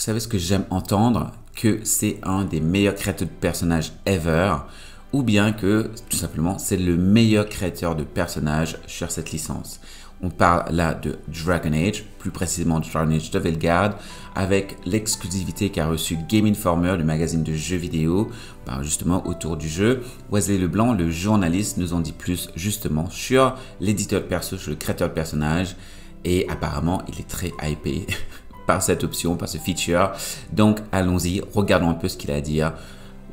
vous savez ce que j'aime entendre? Que c'est un des meilleurs créateurs de personnages ever, ou bien que tout simplement c'est le meilleur créateur de personnages sur cette licence. On parle là de Dragon Age, plus précisément de Dragon Age de Velgard, avec l'exclusivité qu'a reçu Game Informer, le magazine de jeux vidéo, ben, justement autour du jeu. Wesley Leblanc, le journaliste, nous en dit plus justement sur l'éditeur de perso, sur le créateur de personnage, et apparemment il est très hypé par cette option, par ce feature. Donc allons-y, regardons un peu ce qu'il a à dire.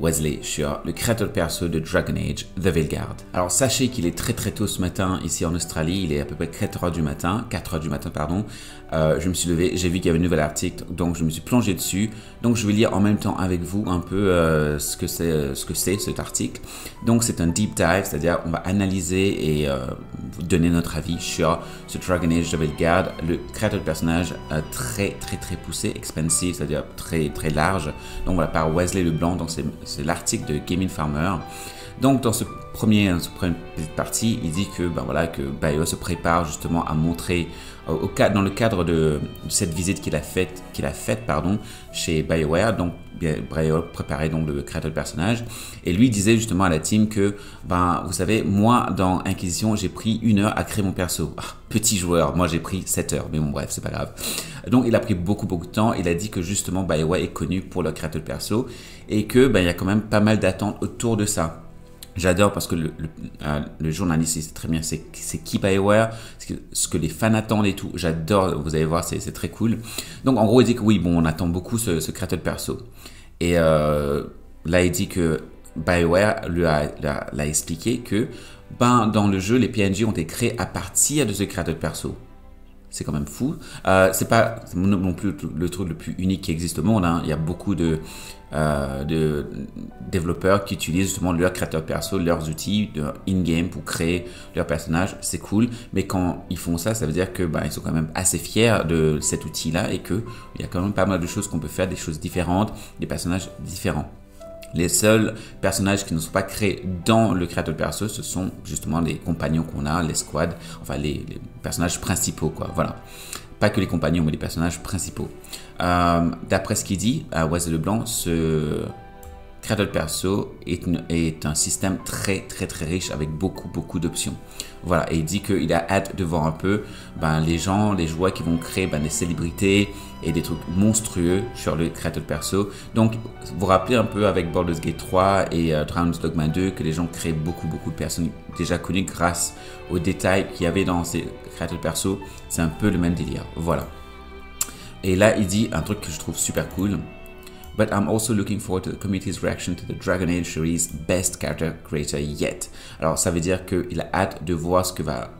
Wesley sur le créateur perso de Dragon Age, The Veilguard. Alors sachez qu'il est très très tôt ce matin ici en Australie, il est à peu près 4h du matin, 4h du matin pardon. Euh, je me suis levé, j'ai vu qu'il y avait un nouvel article, donc je me suis plongé dessus. Donc je vais lire en même temps avec vous un peu euh, ce que c'est ce que c'est cet article. Donc c'est un deep dive, c'est-à-dire on va analyser et euh, donner notre avis sur ce Dragon Age Veilguard, le créateur de personnage très très très poussé, expensive, c'est-à-dire très très large. Donc voilà par Wesley Leblanc, donc c'est l'article de Gaming Farmer. Donc dans ce premier, ce première partie, il dit que ben BioWare se prépare justement à montrer euh, dans le cadre de, cette visite qu'il a faite chez BioWare. Donc BioWare préparait donc le créateur de personnage. Et lui disait justement à la team que ben vous savez moi dans Inquisition j'ai pris une heure à créer mon perso. Ah, petit joueur moi j'ai pris 7 heures. Mais bon bref c'est pas grave. Donc il a pris beaucoup beaucoup de temps. Il a dit que justement BioWare est connu pour le créateur de perso et que ben y a quand même pas mal d'attentes autour de ça J'adore parce que le, euh, journaliste, c'est très bien, c'est Keep Aware, ce que les fans attendent et tout. J'adore, vous allez voir, c'est très cool. Donc en gros, il dit que oui, bon, on attend beaucoup ce, créateur de perso. Et euh, là, il dit que BioWare lui a, a, expliqué que ben, dans le jeu, les PNJ ont été créés à partir de ce créateur de perso. C'est quand même fou. Euh, c'est pas non plus le truc le plus unique qui existe au monde. Hein. Il y a beaucoup de, euh, de développeurs qui utilisent justement leur créateur perso, leurs outils in-game pour créer leur personnage. C'est cool. Mais quand ils font ça, ça veut dire que bah, ils sont quand même assez fiers de cet outil-là et qu'il y a quand même pas mal de choses qu'on peut faire, des choses différentes, des personnages différents. Les seuls personnages qui ne sont pas créés dans le créateur perso, ce sont justement les compagnons qu'on a, les squads, enfin les, personnages principaux, quoi. Voilà. Pas que les compagnons, mais les personnages principaux. Euh, d'après ce qu'il dit, à Wesley Leblanc, ce de perso est, est, un système très très très riche avec beaucoup beaucoup d'options. Voilà, et il dit qu'il a hâte de voir un peu ben, les gens, les joueurs qui vont créer ben, des célébrités et des trucs monstrueux sur le de perso. Donc, vous rappelez un peu avec Baldur's Gate 3 et euh, Dragon's Dogma 2 que les gens créent beaucoup beaucoup de personnes déjà connues grâce aux détails qu'il y avait dans ces de perso. C'est un peu le même délire. Voilà. Et là, il dit un truc que je trouve super cool but I'm also looking forward to the community's reaction to the Dragon Age series best character creator yet. Alors ça veut dire qu'il a hâte de voir ce que va,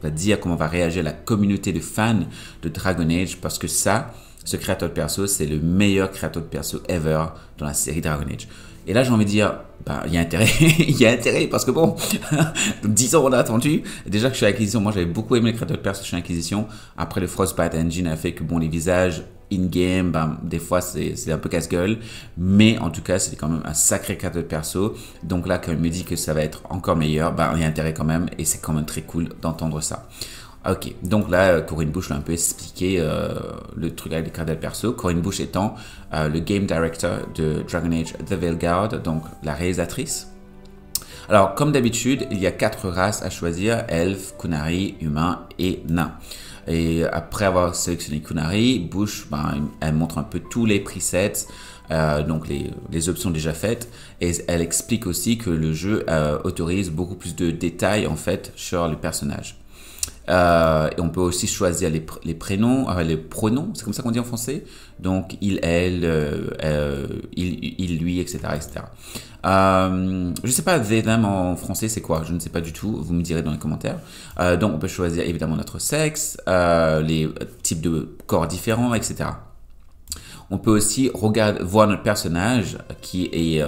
va dire, comment va réagir la communauté de fans de Dragon Age parce que ça, ce créateur de perso, c'est le meilleur créateur de perso ever dans la série Dragon Age. Et là, j'ai envie de dire, bah, il y a intérêt, il y a intérêt, parce que bon, 10 ans on a attendu. Déjà que je suis à Acquisition, moi j'avais beaucoup aimé le créateur de perso chez Acquisition. Après, le Frostbite Engine a fait que bon, les visages in-game, ben, des fois c'est un peu casse-gueule, mais en tout cas c'est quand même un sacré créateur de perso. Donc là, quand il me dit que ça va être encore meilleur, ben, il y a intérêt quand même, et c'est quand même très cool d'entendre ça. Ok, donc là, Corinne Bush l'a un peu expliqué euh, le truc avec les de perso. Corinne Bush étant euh, le game director de Dragon Age The Veilguard, donc la réalisatrice. Alors, comme d'habitude, il y a quatre races à choisir elfes, kunari, humains et nains. Et après avoir sélectionné Kunari, Bush, ben, elle montre un peu tous les presets, euh, donc les, options déjà faites, et elle explique aussi que le jeu euh, autorise beaucoup plus de détails en fait sur les personnages. Euh, et on peut aussi choisir les, prénoms, euh, les pronoms, c'est comme ça qu'on dit en français. Donc il, elle, euh, il, il, lui, etc. etc. Je sais pas, them en français c'est quoi? Je ne sais pas du tout, vous me direz dans les commentaires. Donc on peut choisir évidemment notre sexe, les types de corps différents, etc. On peut aussi regarder, voir notre personnage qui est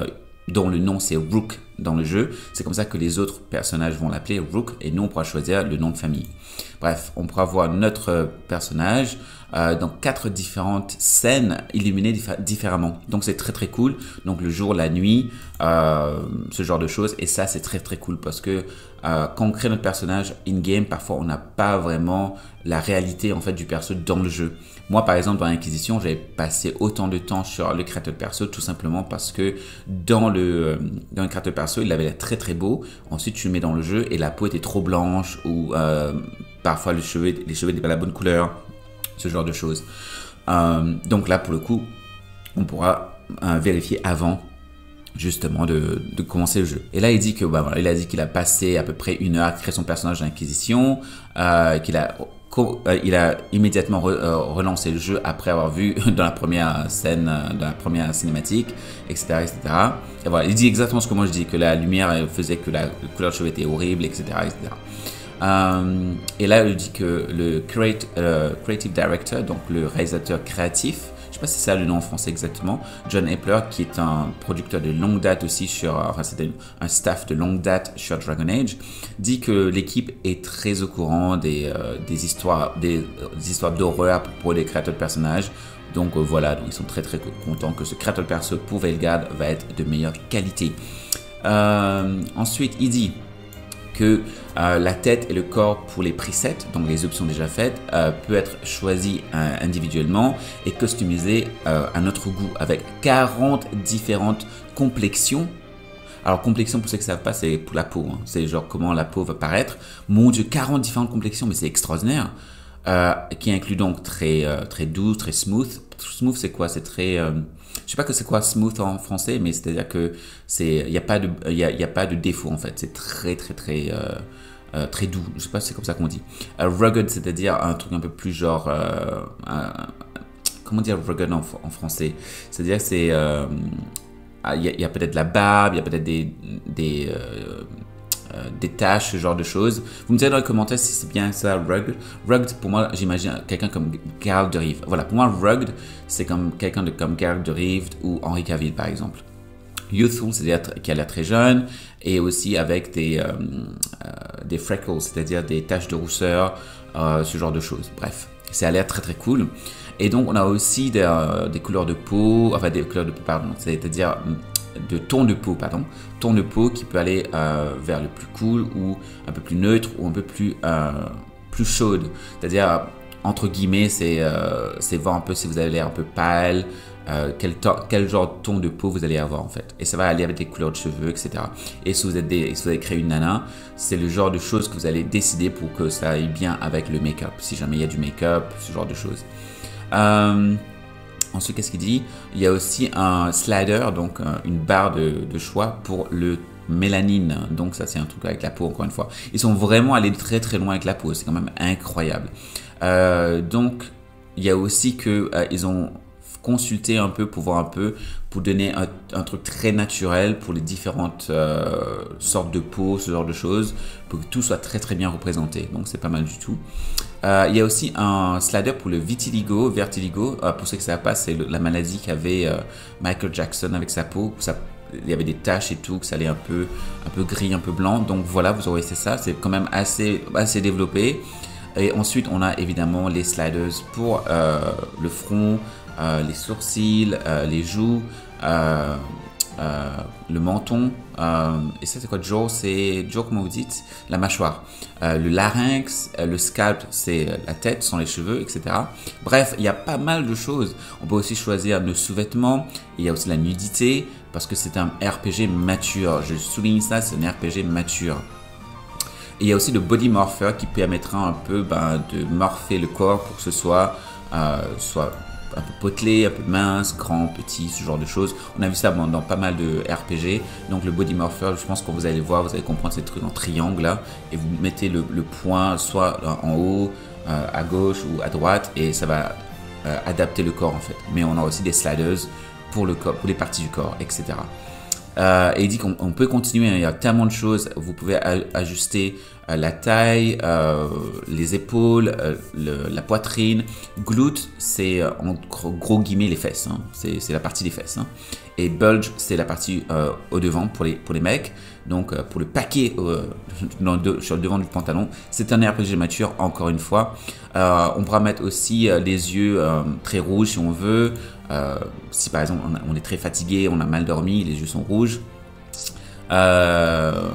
dont le nom c'est Rook dans le jeu. C'est comme ça que les autres personnages vont l'appeler Rook et nous on pourra choisir le nom de famille. Bref, on pourra voir notre personnage euh, dans quatre différentes scènes illuminées différemment. Donc c'est très très cool. Donc le jour, la nuit, euh, ce genre de choses. Et ça c'est très très cool parce que euh, quand on crée notre personnage in-game, parfois on n'a pas vraiment la réalité en fait du perso dans le jeu. Moi par exemple dans l'Inquisition, j'avais passé autant de temps sur le créateur de perso tout simplement parce que dans le, dans le créateur de perso, il avait l'air très très beau. Ensuite tu le mets dans le jeu et la peau était trop blanche ou parfois les cheveux, n'étaient pas la bonne couleur ce genre de choses. Euh, donc là, pour le coup, on pourra euh, vérifier avant justement de, commencer le jeu. Et là, il dit que bah, voilà, il a dit qu'il a passé à peu près une heure à créer son personnage d'Inquisition, euh, qu'il a il a immédiatement relancé le jeu après avoir vu dans la première scène, dans la première cinématique, etc., etc. Et voilà, il dit exactement ce que moi je dis, que la lumière faisait que la couleur de cheveux était horrible, etc., etc. Euh, et là, il dit que le euh, creative director, donc le réalisateur créatif, pas si c'est ça le nom en français exactement, John Epler, qui est un producteur de longue date aussi sur, enfin c'était un staff de longue date sur Dragon Age, dit que l'équipe est très au courant des, euh, des histoires, des, histoires d'horreur pour les créateurs de personnages. Donc voilà, ils sont très très contents que ce créateur de perso pour Veilguard va être de meilleure qualité. ensuite, il dit que euh, la tête et le corps pour les presets, donc les options déjà faites, euh, peut être choisi euh, individuellement et customisé à notre goût avec 40 différentes complexions. Alors complexion pour ceux qui ne savent pas, c'est pour la peau, hein. c'est genre comment la peau va paraître. Mon dieu, 40 différentes complexions, mais c'est extraordinaire. qui inclut donc très, très doux, très smooth. Smooth c'est quoi? C'est très je sais pas que c'est quoi smooth en français, mais c'est-à-dire que c'est, il n'y a pas de, il y pas de défaut en fait. C'est très très très euh, euh, très doux. Je sais pas si c'est comme ça qu'on dit. Uh, rugged, c'est-à-dire un truc un peu plus genre, euh, comment dire rugged en, français? C'est-à-dire c'est, ah, il y a, peut-être la barbe, il y a peut-être des, des euh, des tâches, ce genre de choses. Vous me direz dans les commentaires si c'est bien ça, rugged. Rugged, pour moi, j'imagine quelqu'un comme Geralt de Rive. Voilà, pour moi, rugged, c'est comme quelqu'un de comme Geralt de Rive ou Henri Cavill, par exemple. Youthful, c'est-à-dire qui a l'air très jeune, et aussi avec des, euh, euh, des freckles, c'est-à-dire des taches de rousseur, ce genre de choses. Bref, ça a l'air très très cool. Et donc, on a aussi des, des couleurs de peau, enfin des couleurs de peau, pardon, c'est-à-dire de ton de peau, pardon, ton de peau qui peut aller euh, vers le plus cool ou un peu plus neutre ou un peu plus, euh, plus chaude. C'est-à-dire, entre guillemets, euh, c'est voir un peu si vous avez l'air un peu pâle, quel, quel, genre de ton de peau vous allez avoir en fait. Et ça va aller avec les couleurs de cheveux, etc. Et si vous, êtes des, si vous avez créé une nana, c'est le genre de choses que vous allez décider pour que ça aille bien avec le make-up. Si jamais il y a du make-up, ce genre de choses. Ensuite, qu'est-ce qu'il dit? Il y a aussi un slider, donc euh, une barre de, choix pour le mélanine. Donc ça, c'est un truc avec la peau, encore une fois. Ils sont vraiment allés très très loin avec la peau. C'est quand même incroyable. Euh, donc, il y a aussi que euh, ils ont consulté un peu pour voir un peu, pour donner un, truc très naturel pour les différentes sortes de peau, ce genre de choses, pour que tout soit très très bien représenté. Donc c'est pas mal du tout. Euh, il y a aussi un slider pour le vitiligo, vertiligo. Euh, pour ceux qui ne savent pas, c'est la maladie qu'avait euh, Michael Jackson avec sa peau. il y avait des taches et tout, que ça allait un peu, un peu gris, un peu blanc. Donc voilà, vous aurez ça. C'est quand même assez, assez développé. Et ensuite, on a évidemment les sliders pour le front, les sourcils, les joues. Euh, le menton, euh, et ça c'est quoi Joe? C'est Joe, comment vous dites? La mâchoire. Euh, le larynx, le scalp, c'est la tête, sont les cheveux, etc. Bref, il y a pas mal de choses. On peut aussi choisir nos sous-vêtements. Il y a aussi la nudité, parce que c'est un RPG mature. Je souligne ça, c'est un RPG mature. il y a aussi le body morpher qui permettra un peu ben, de morpher le corps pour que ce soit, soit un peu potelé, un peu mince, grand, petit, ce genre de choses. On a vu ça dans pas mal de RPG. Donc le body morpher, je pense que vous allez voir, vous allez comprendre ces trucs en triangle là, et vous mettez le, point soit en haut, euh, à gauche ou à droite, et ça va euh, adapter le corps en fait. Mais on a aussi des sliders pour les parties du corps, etc. Euh, et il dit qu'on peut continuer, hein. il y a tellement de choses, vous pouvez ajuster euh, la taille, euh, les épaules, la poitrine. Glute, c'est en gros, guillemets les fesses. Hein. C'est la partie des fesses. Hein. Et bulge, c'est la partie au devant pour les mecs. Donc pour le paquet sur le devant du pantalon. C'est un RPG mature, encore une fois. on pourra mettre aussi les yeux très rouges si on veut. si par exemple on, est très fatigué, on a mal dormi, les yeux sont rouges. Euh,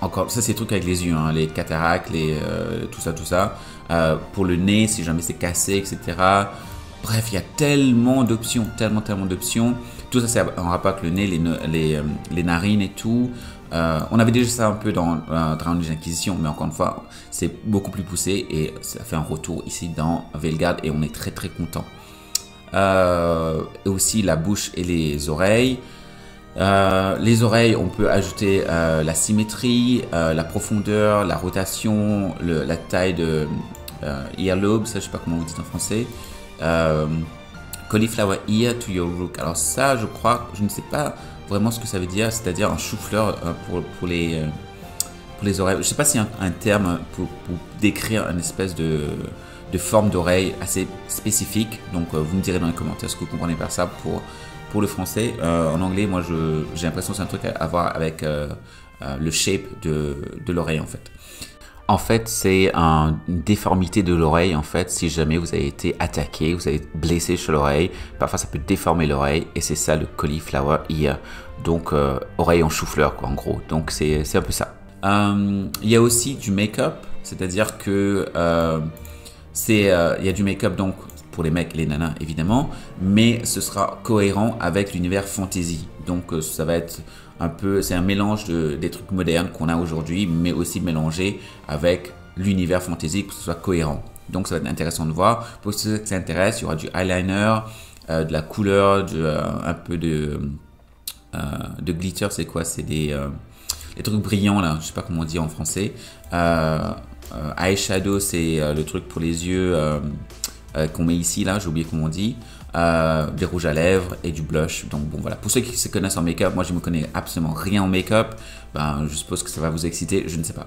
encore, ça c'est truc avec les yeux, hein, les cataractes, euh, tout ça, tout ça. Euh, pour le nez, si jamais c'est cassé, etc. Bref, il y a tellement d'options, tellement, tellement d'options. Tout ça, c'est en rapport avec le nez, les, euh, narines et tout. on avait déjà ça un peu dans Dragon Age Inquisition, mais encore une fois, c'est beaucoup plus poussé et ça fait un retour ici dans Velgard et on est très très content. et aussi la bouche et les oreilles. Euh, les oreilles, on peut ajouter euh, la symétrie, euh, la profondeur, la rotation, la taille de earlobe, ça je sais pas comment vous dites en français. Cauliflower ear to your rook. Alors ça, je crois, je ne sais pas vraiment ce que ça veut dire, c'est-à-dire un chou-fleur pour, pour, les, pour les oreilles. Je ne sais pas s'il y a un, terme pour, décrire une espèce de, de forme d'oreille assez spécifique. Donc vous me direz dans les commentaires ce que vous comprenez par ça pour pour le français. Euh, en anglais, moi, j'ai l'impression que c'est un truc à voir avec euh, euh, le shape de, de l'oreille, en fait. En fait, c'est une déformité de l'oreille. En fait, si jamais vous avez été attaqué, vous avez blessé sur l'oreille, parfois ça peut déformer l'oreille et c'est ça le cauliflower ear. Donc, oreille en chou-fleur, quoi, en gros. Donc, c'est un peu ça. Il y a aussi du make-up, c'est-à-dire que c'est il y a du make-up donc pour les mecs les nanas évidemment, mais ce sera cohérent avec l'univers fantasy. Donc euh, ça va être un peu, c'est un mélange de, des trucs modernes qu'on a aujourd'hui, mais aussi mélangé avec l'univers fantasy pour que ce soit cohérent. Donc ça va être intéressant de voir. Pour ceux qui s'intéressent, il y aura du eyeliner, euh, de la couleur, euh, un peu de, de glitter, c'est quoi? C'est des, trucs brillants là, je sais pas comment on dit en français. eyeshadow, c'est le truc pour les yeux euh, qu'on met ici, là, j'ai oublié comment on dit, euh, des rouges à lèvres et du blush. Donc bon voilà, pour ceux qui se connaissent en make-up, moi je me connais absolument rien en make-up, ben, je suppose que ça va vous exciter, je ne sais pas.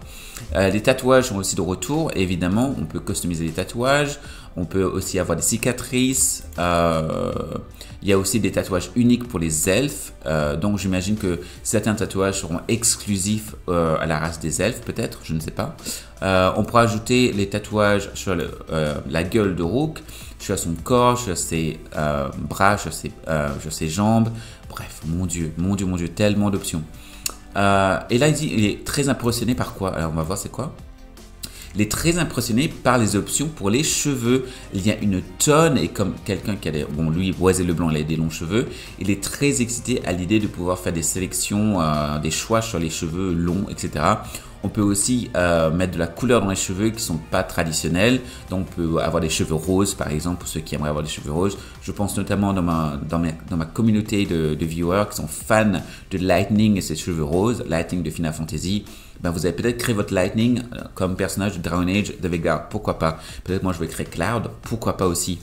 Euh, les tatouages sont aussi de retour, évidemment, on peut customiser les tatouages, on peut aussi avoir des cicatrices, il y a aussi des tatouages uniques pour les elfes, donc j'imagine que certains tatouages seront exclusifs à la race des elfes peut-être, je ne sais pas. on pourra ajouter les tatouages sur la gueule de Rook, sur son corps, sur ses euh, bras, sur ses, euh, ses, jambes. Bref, mon Dieu, mon Dieu, mon Dieu, tellement d'options. Euh, et là, il dit, il est très impressionné par quoi? Alors, on va voir c'est quoi. Il est très impressionné par les options pour les cheveux. Il y a une tonne et comme quelqu'un qui a des, bon lui Boisé Leblanc, il a des longs cheveux, il est très excité à l'idée de pouvoir faire des sélections, des choix sur les cheveux longs, etc. On peut aussi euh, mettre de la couleur dans les cheveux qui sont pas traditionnels. Donc on peut avoir des cheveux roses par exemple pour ceux qui aimeraient avoir des cheveux roses. Je pense notamment dans ma, dans ma communauté de, viewers qui sont fans de Lightning et ses cheveux roses, Lightning de Final Fantasy. Ben, vous avez peut-être créé votre Lightning euh, comme personnage de Dragon Age de Vega, pourquoi pas? Peut-être moi je vais créer Cloud, pourquoi pas aussi?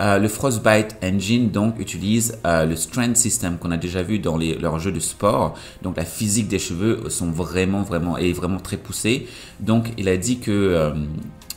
Euh, le Frostbite Engine donc utilise euh, le Strand System qu'on a déjà vu dans leurs jeux de sport. Donc la physique des cheveux sont vraiment vraiment est vraiment très poussée. Donc il a dit que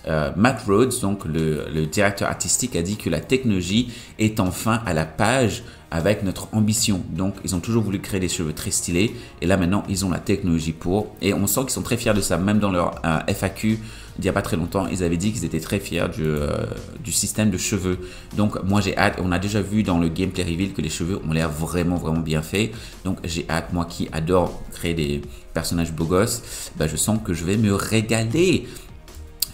euh, Matt Rhodes, donc le, directeur artistique, a dit que la technologie est enfin à la page avec notre ambition. Donc, ils ont toujours voulu créer des cheveux très stylés et là maintenant, ils ont la technologie pour. Et on sent qu'ils sont très fiers de ça, même dans leur FAQ il n'y a pas très longtemps, ils avaient dit qu'ils étaient très fiers du, euh, du, système de cheveux. Donc moi j'ai hâte, on a déjà vu dans le gameplay reveal que les cheveux ont l'air vraiment vraiment bien faits. Donc j'ai hâte, moi qui adore créer des personnages beaux gosses, ben, je sens que je vais me régaler.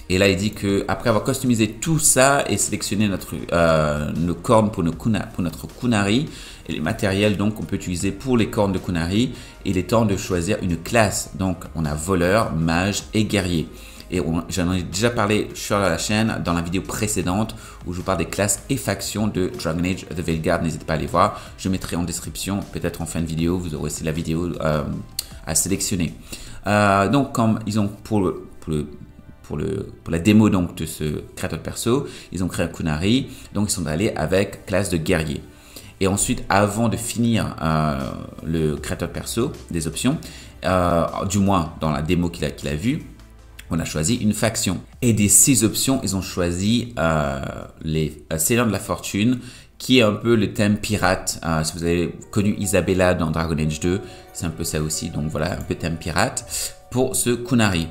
Et là, il dit que après avoir customisé tout ça et sélectionné euh, nos cornes pour, notre kunari et les matériels donc qu'on peut utiliser pour les cornes de kunari, il est temps de choisir une classe. Donc, on a voleur, mage et guerrier. Et j'en ai déjà parlé sur la chaîne dans la vidéo précédente où je vous parle des classes et factions de Dragon Age The Veilguard. N'hésitez pas à aller voir. Je mettrai en description, peut-être en fin de vidéo, vous aurez aussi la vidéo euh, à sélectionner. Euh, donc, comme ils ont pour le, pour la démo donc de ce créateur perso, ils ont créé un Kunari, donc ils sont allés avec classe de guerrier. Et ensuite, avant de finir euh, le créateur perso, des options, du moins dans la démo qu'il a, vue, on a choisi une faction. Et des six options, ils ont choisi euh, les euh, Seigneurs de la Fortune, qui est un peu le thème pirate. Euh, si vous avez connu Isabella dans Dragon Age 2, c'est un peu ça aussi. Donc voilà, un peu thème pirate pour ce Kunari.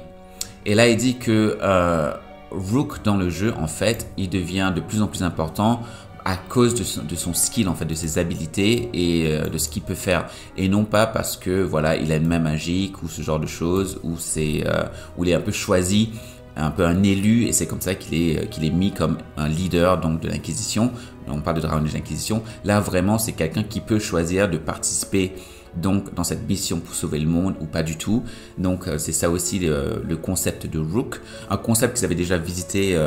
Et là, il dit que euh, Rook dans le jeu, en fait, il devient de plus en plus important à cause de son, skill en fait, de ses habilités et euh, de ce qu'il peut faire, et non pas parce que voilà il a une main magique ou ce genre de choses, ou c'est euh, où il est un peu choisi, un peu un élu, et c'est comme ça qu'il est euh, qu'il est mis comme un leader donc de l'Inquisition. On parle de Dragon Age Inquisition. Là vraiment c'est quelqu'un qui peut choisir de participer donc dans cette mission pour sauver le monde ou pas du tout. Donc c'est ça aussi le, concept de Rook, un concept qu'ils avaient déjà visité,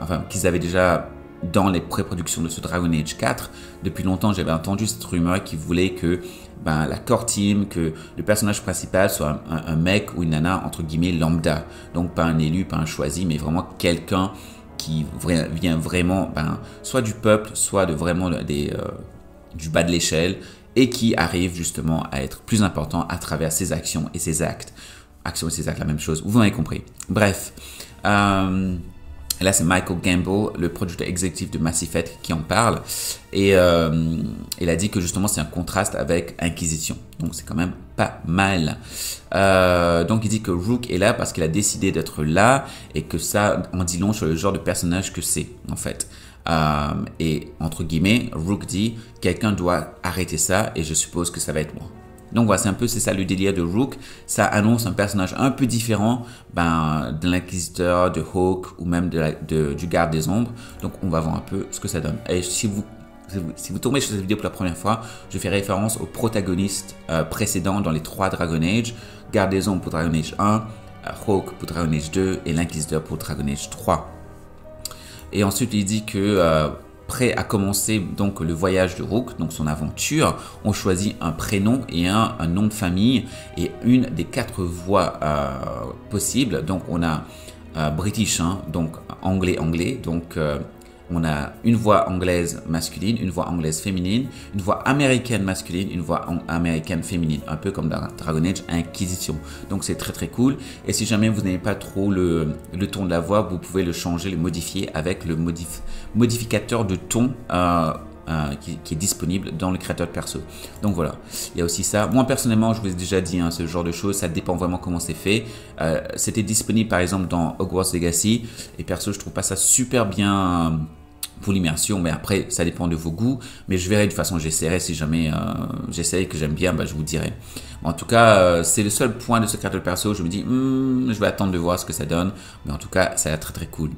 enfin qu'ils avaient déjà dans les pré-productions de ce Dragon Age 4. Depuis longtemps, j'avais entendu cette rumeur qui voulait que ben, la core team, que le personnage principal soit un, mec ou une nana, entre guillemets, lambda. Donc pas un élu, pas un choisi, mais vraiment quelqu'un qui vient vraiment ben, soit du peuple, soit de vraiment des, euh, du bas de l'échelle et qui arrive justement à être plus important à travers ses actions et ses actes. Actions et ses actes, la même chose. Vous m'avez compris. Bref. Euh, là, c'est Michael Gamble, le producteur exécutif de Mass qui en parle. Et euh, il a dit que justement, c'est un contraste avec Inquisition. Donc, c'est quand même pas mal. Euh, donc, il dit que Rook est là parce qu'il a décidé d'être là et que ça en dit long sur le genre de personnage que c'est, en fait. Euh, et entre guillemets, Rook dit quelqu'un doit arrêter ça et je suppose que ça va être moi. Donc voilà, c'est un peu c'est ça le délire de Rook. Ça annonce un personnage un peu différent ben, de l'inquisiteur, de Hawk ou même du garde des ombres. Donc on va voir un peu ce que ça donne. Et si vous si vous tombez sur cette vidéo pour la première fois, je fais référence aux protagonistes euh, précédents dans les trois Dragon Age. Garde des ombres pour Dragon Age 1, euh, Hawk pour Dragon Age 2 et l'Inquisiteur pour Dragon Age 3. Et ensuite, il dit que euh, prêt à commencer donc le voyage de Rook, donc son aventure, on choisit un prénom et un, nom de famille et une des quatre voix euh, possibles. Donc on a euh, British, hein, donc anglais anglais, donc on a une voix anglaise masculine, une voix anglaise féminine, une voix américaine masculine, une voix américaine féminine, un peu comme dans Dragon Age Inquisition. Donc c'est très très cool. Et si jamais vous n'avez pas trop le, ton de la voix, vous pouvez le changer, le modifier avec le modificateur de ton. Euh, euh, qui, est disponible dans le créateur de perso. Donc voilà, il y a aussi ça. Moi personnellement, je vous ai déjà dit, hein, ce genre de choses, ça dépend vraiment comment c'est fait. Euh, c'était disponible par exemple dans Hogwarts Legacy, et perso, je trouve pas ça super bien pour l'immersion, mais après, ça dépend de vos goûts. Mais je verrai de toute façon, j'essaierai si jamais euh, j'essaie que j'aime bien, bah, je vous dirai. en tout cas, euh, c'est le seul point de ce créateur de perso. Je me dis, hmm, je vais attendre de voir ce que ça donne. Mais en tout cas, ça a l'air très très cool.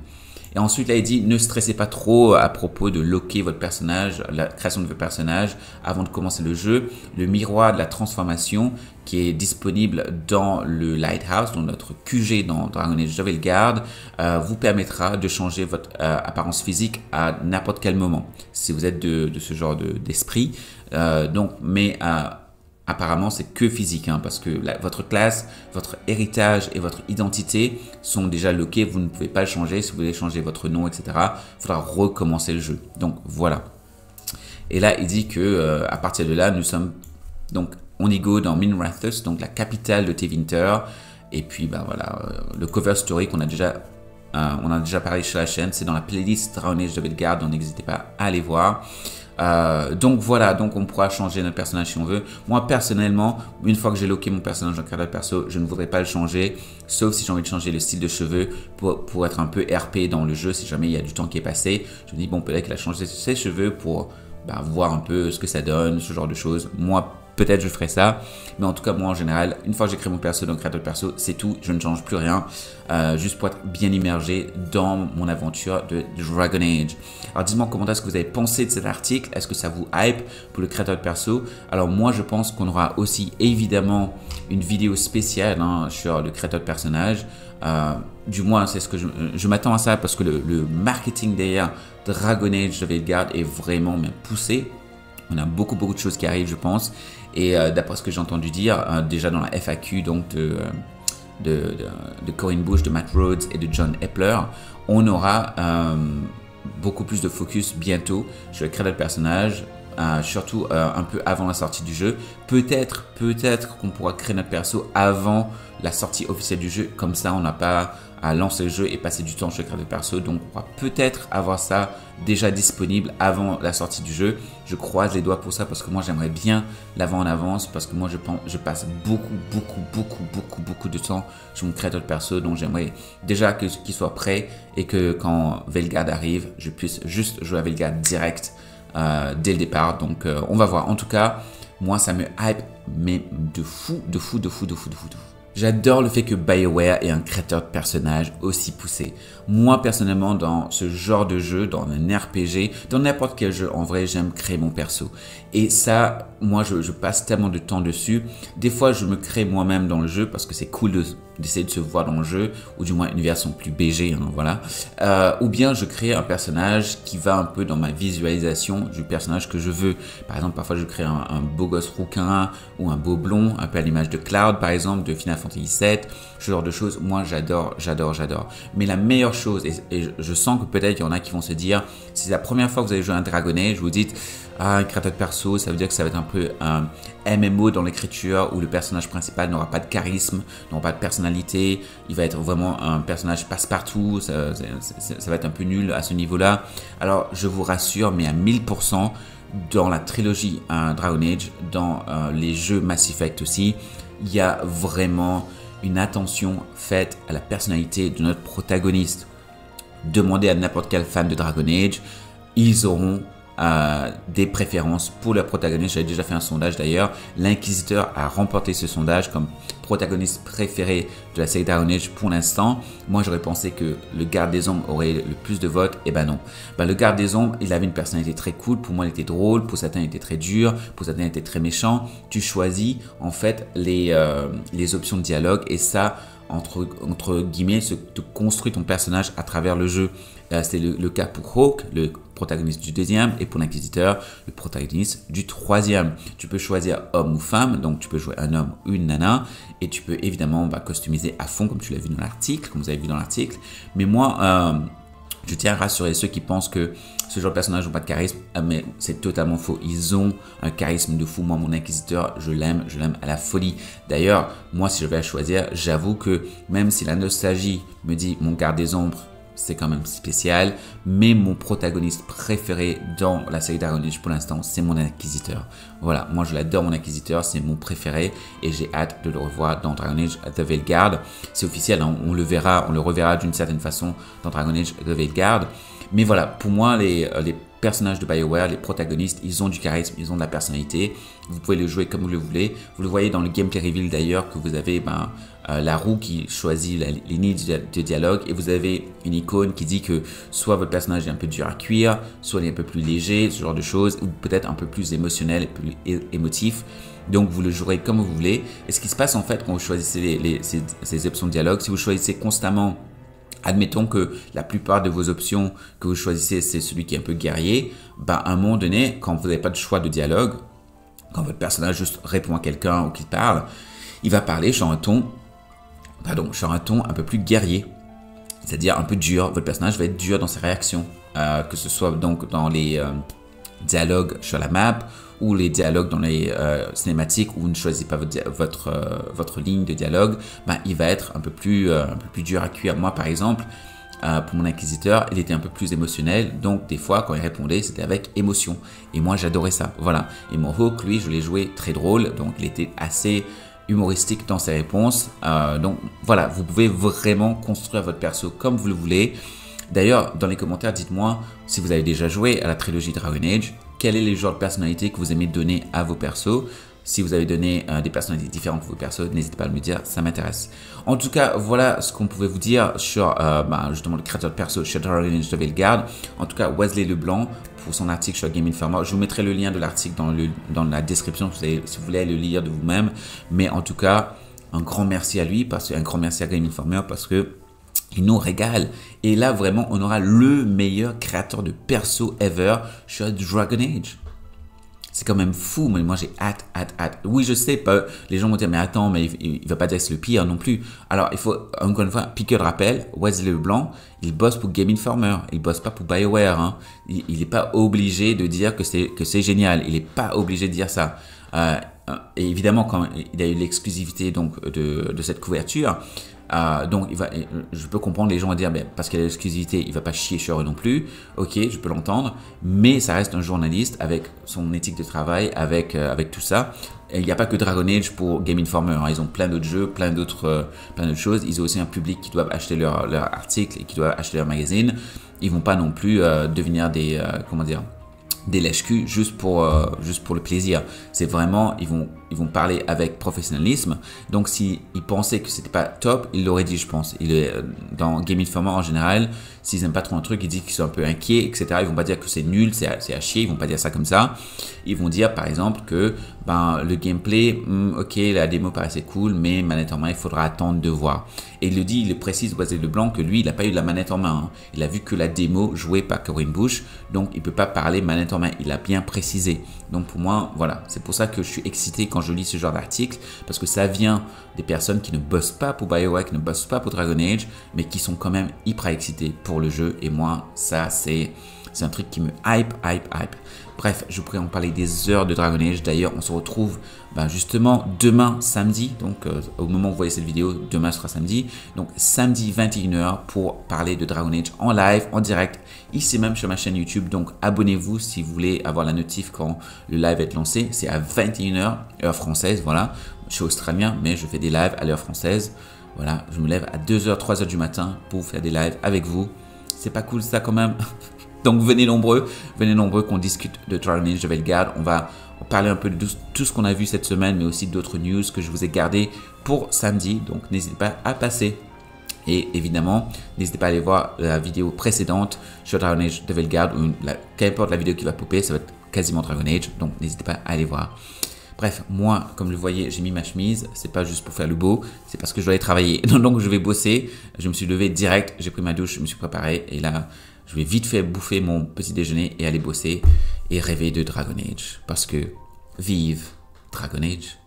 Et ensuite, là, il dit, ne stressez pas trop à propos de locker votre personnage, la création de votre personnage avant de commencer le jeu. Le miroir de la transformation qui est disponible dans le Lighthouse, dans notre QG dans Dragon Age Javel Guard, euh, vous permettra de changer votre euh, apparence physique à n'importe quel moment, si vous êtes de, ce genre d'esprit. Euh, donc, mais à apparemment c'est que physique, hein, parce que votre classe, votre héritage et votre identité sont déjà loqués, vous ne pouvez pas le changer, si vous voulez changer votre nom, etc., il faudra recommencer le jeu. Donc voilà. Et là, il dit que euh, à partir de là, nous sommes donc on dans Minrathus, donc la capitale de Tevinter. Et puis, ben voilà, euh, le cover story qu'on a déjà, euh, on a déjà parlé sur la chaîne, c'est dans la playlist Age de Bellegarde, donc n'hésitez pas à aller voir. Euh, donc voilà, donc on pourra changer notre personnage si on veut. Moi personnellement, une fois que j'ai locké mon personnage dans de perso, je ne voudrais pas le changer, sauf si j'ai envie de changer le style de cheveux pour, pour être un peu RP dans le jeu, si jamais il y a du temps qui est passé. Je me dis, bon, peut-être qu'il a changé ses cheveux pour bah, voir un peu ce que ça donne, ce genre de choses. Moi, peut-être je ferai ça. Mais en tout cas, moi en général, une fois que j'ai créé mon perso dans le créateur de perso, c'est tout. Je ne change plus rien. Euh, juste pour être bien immergé dans mon aventure de Dragon Age. Alors dites-moi en commentaire ce que vous avez pensé de cet article. Est-ce que ça vous hype pour le créateur de perso? Alors moi, je pense qu'on aura aussi évidemment une vidéo spéciale hein, sur le créateur de personnage. Euh, du moins, c'est ce que je, m'attends à ça parce que le, marketing derrière Dragon Age Veilguard est vraiment poussé. On a beaucoup beaucoup de choses qui arrivent, je pense. Et euh, d'après ce que j'ai entendu dire, euh, déjà dans la FAQ euh, de, Corinne Bush, de Matt Rhodes et de John Epler, on aura beaucoup plus de focus bientôt sur le créateur de personnage, euh, surtout euh, un peu avant la sortie du jeu. Peut-être, peut-être qu'on pourra créer notre perso avant la sortie officielle du jeu. Comme ça, on n'a pas à lancer le jeu et passer du temps chez le créateur de perso. Donc, on va peut-être avoir ça déjà disponible avant la sortie du jeu. Je croise les doigts pour ça parce que moi, j'aimerais bien l'avoir en avance parce que moi, je, passe beaucoup, beaucoup, beaucoup, beaucoup, beaucoup de temps sur mon créateur de perso. Donc, j'aimerais déjà qu'il soit prêt et que quand Velgard arrive, je puisse juste jouer à Velgard direct euh, dès le départ. Donc, euh, on va voir. En tout cas, moi, ça me hype, mais de fou, de fou, de fou, de fou, de fou, de fou. J'adore le fait que BioWare ait un créateur de personnage aussi poussé. Moi, personnellement, dans ce genre de jeu, dans un RPG, dans n'importe quel jeu, en vrai, j'aime créer mon perso. Et ça, moi, je, passe tellement de temps dessus. Des fois, je me crée moi-même dans le jeu parce que c'est cool d'essayer de, se voir dans le jeu, ou du moins une version plus BG, hein, voilà. Euh, ou bien je crée un personnage qui va un peu dans ma visualisation du personnage que je veux. Par exemple, parfois je crée un, beau gosse rouquin ou un beau blond, un peu à l'image de Cloud, par exemple, de Final Fantasy VII, ce genre de choses. Moi, j'adore, j'adore, j'adore. Mais la meilleure chose, et, je sens que peut-être il y en a qui vont se dire, si c'est la première fois que vous avez joué à un Dragon Age, je vous dites, ah, un créateur de perso, ça veut dire que ça va être un peu un MMO dans l'écriture où le personnage principal n'aura pas de charisme, n'aura pas de personnalité, il va être vraiment un personnage passe-partout, ça, va être un peu nul à ce niveau-là. Alors, je vous rassure, mais à 1000%, dans la trilogie Dragon Age, dans euh, les jeux Mass Effect aussi, il y a vraiment une attention faite à la personnalité de notre protagoniste. Demandez à n'importe quel fan de Dragon Age, ils auront des préférences pour le protagoniste. J'avais déjà fait un sondage d'ailleurs. L'Inquisiteur a remporté ce sondage comme protagoniste préféré de la série Dragon Age pour l'instant. Moi, j'aurais pensé que le Garde des Ombres aurait le plus de votes. Et eh ben non. Ben, le Garde des Ombres, il avait une personnalité très cool. Pour moi, il était drôle. Pour certains, il était très dur. Pour certains, il était très méchant. Tu choisis en fait les, euh, les options de dialogue et ça entre, guillemets, se, te construit ton personnage à travers le jeu. Euh, c'est le, cas pour Hawk, le protagoniste du deuxième, et pour l'Inquisiteur, le protagoniste du troisième. Tu peux choisir homme ou femme, donc tu peux jouer un homme ou une nana, et tu peux évidemment bah, customiser à fond, comme tu l'as vu dans l'article, comme vous avez vu dans l'article. Mais moi, euh, je tiens à rassurer ceux qui pensent que ce genre de personnage n'ont pas de charisme, ah, mais c'est totalement faux. Ils ont un charisme de fou. Moi, mon inquisiteur, je l'aime, je l'aime à la folie. D'ailleurs, moi, si je vais choisir, j'avoue que même si la nostalgie me dit mon garde des ombres, c'est quand même spécial. Mais mon protagoniste préféré dans la série Dragon pour l'instant, c'est mon Inquisiteur. Voilà, moi je l'adore, mon Inquisiteur, c'est mon préféré et j'ai hâte de le revoir dans Dragon Age The Veilguard. C'est officiel, hein, on le verra, on le reverra d'une certaine façon dans Dragon Age The Veilguard. Mais voilà, pour moi, les, euh, les personnages de BioWare, les protagonistes, ils ont du charisme, ils ont de la personnalité. Vous pouvez le jouer comme vous le voulez. Vous le voyez dans le gameplay reveal d'ailleurs que vous avez ben, euh, la roue qui choisit la, nids de dialogue et vous avez une icône qui dit que soit votre personnage est un peu dur à cuire, soit il est un peu plus léger, ce genre de choses, ou peut-être un peu plus émotionnel plus émotif. Donc vous le jouerez comme vous voulez. Et ce qui se passe en fait quand vous choisissez ces, ces options de dialogue, si vous choisissez constamment Admettons que la plupart de vos options que vous choisissez, c'est celui qui est un peu guerrier. Bah, à un moment donné, quand vous n'avez pas de choix de dialogue, quand votre personnage juste répond à quelqu'un ou qu'il parle, il va parler sur un ton, pardon, sur un peu plus guerrier, c'est-à-dire un peu dur. Votre personnage va être dur dans ses réactions, euh, que ce soit donc dans les euh, dialogues sur la map ou les dialogues dans les euh, cinématiques où vous ne choisissez pas votre, euh, votre ligne de dialogue, ben, il va être un peu, plus, euh, un peu plus dur à cuire. Moi, par exemple, pour mon inquisiteur, il était un peu plus émotionnel, donc des fois, quand il répondait, c'était avec émotion. Et moi, j'adorais ça. Voilà. Et mon Hawk, lui, je l'ai joué très drôle, donc il était assez humoristique dans ses réponses. donc voilà, vous pouvez vraiment construire votre perso comme vous le voulez. D'ailleurs, dans les commentaires, dites-moi si vous avez déjà joué à la trilogie Dragon Age, quel est les genres de personnalités que vous aimez donner à vos persos. Si vous avez donné euh, des personnalités différentes pour vos persos, n'hésitez pas à me dire, ça m'intéresse. En tout cas, voilà ce qu'on pouvait vous dire sur euh, bah, justement le créateur de perso chez de Veilguard. En tout cas, Wesley Leblanc pour son article sur Game Informer. Je vous mettrai le lien de l'article dans, dans la description si vous, voulez le lire de vous-même. Mais en tout cas, un grand merci à lui, parce un grand merci à Game Informer parce que il nous régale. Et là, vraiment, on aura le meilleur créateur de perso ever sur Dragon Age. c'est quand même fou, mais moi j'ai hâte, hâte, hâte. Oui, je sais les gens vont dire, mais attends, mais il, va pas dire que c'est le pire non plus. Alors, il faut, encore une fois, piquer le rappel, Wesley Leblanc, il bosse pour Game Informer, il bosse pas pour BioWare. Hein. Il n'est pas obligé de dire que c'est, génial, il n'est pas obligé de dire ça. Euh, et évidemment, quand il a eu l'exclusivité de, de cette couverture, euh, donc, je peux comprendre les gens à dire, ben, parce qu'il a l'exclusivité, il va pas chier sur eux non plus. Ok, je peux l'entendre, mais ça reste un journaliste avec son éthique de travail, avec euh, avec tout ça. il n'y a pas que Dragon Age pour Game Informer. Hein. Ils ont plein d'autres jeux, plein d'autres euh, plein d'autres choses. Ils ont aussi un public qui doivent acheter leurs leur articles et qui doivent acheter leur magazine. Ils vont pas non plus devenir des comment dire des lèche-culs juste pour juste pour le plaisir. C'est vraiment ils vont ils vont parler avec professionnalisme. Donc si ils pensaient que c'était pas top, ils l'auraient dit, je pense. Euh, dans Game Informer en général, s'ils aiment pas trop un truc, ils disent qu'ils sont un peu inquiets, etc. Ils vont pas dire que c'est nul, c'est à, chier. Ils vont pas dire ça comme ça. Ils vont dire par exemple que ben le gameplay, hmm, ok, la démo paraissait cool, mais manette en main, il faudra attendre de voir. Et il le dit, il le précise, Boisé de Blanc, que lui, il n'a pas eu la manette en main. Hein. Il a vu que la démo jouée par Corinne Bush, donc il peut pas parler manette en main. Il a bien précisé. Donc pour moi, voilà, c'est pour ça que je suis excité quand je lis ce genre d'article, parce que ça vient des personnes qui ne bossent pas pour qui ne bossent pas pour Dragon Age, mais qui sont quand même hyper excités pour le jeu. Et moi, ça, c'est un truc qui me hype, hype, hype. Bref, je pourrais en parler des heures de Dragon Age. D'ailleurs, on se retrouve ben, justement demain, samedi. Donc, euh, au moment où vous voyez cette vidéo, demain sera samedi. Donc, samedi 21h pour parler de Dragon Age en live, en direct, ici même sur ma chaîne YouTube. Donc, abonnez-vous si vous voulez avoir la notif quand le live est lancé. C'est à 21h, heure française. Voilà. Je suis australien, mais je fais des lives à l'heure française. Voilà, je me lève à 2h, 3h du matin pour faire des lives avec vous. C'est pas cool ça quand même Donc venez nombreux, venez nombreux qu'on discute de Dragon Age de Veilguard. On va parler un peu de tout ce qu'on a vu cette semaine, mais aussi d'autres news que je vous ai gardées pour samedi. Donc n'hésitez pas à passer. Et évidemment, n'hésitez pas à aller voir la vidéo précédente sur Dragon Age de Veilguard, ou qu'importe la vidéo qui va popper, ça va être quasiment Dragon Age. Donc n'hésitez pas à aller voir. Bref, moi, comme vous le voyez, j'ai mis ma chemise. C'est pas juste pour faire le beau, c'est parce que je dois aller travailler. Donc, je vais bosser. Je me suis levé direct, j'ai pris ma douche, je me suis préparé. Et là, je vais vite fait bouffer mon petit déjeuner et aller bosser et rêver de Dragon Age. Parce que vive Dragon Age.